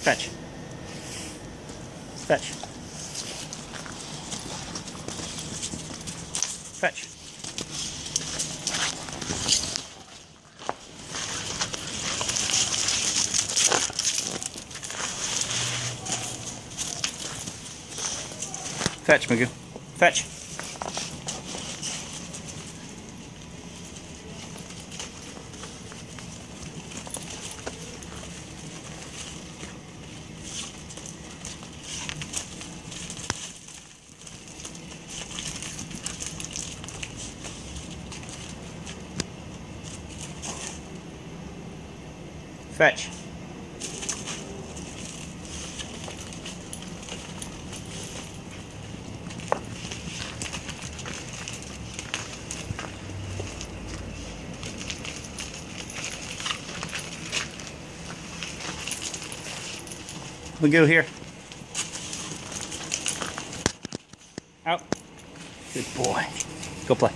Fetch. Fetch. Fetch. Fetch, Magoo. Fetch. Fetch. We go here. Out. Good boy. Go play.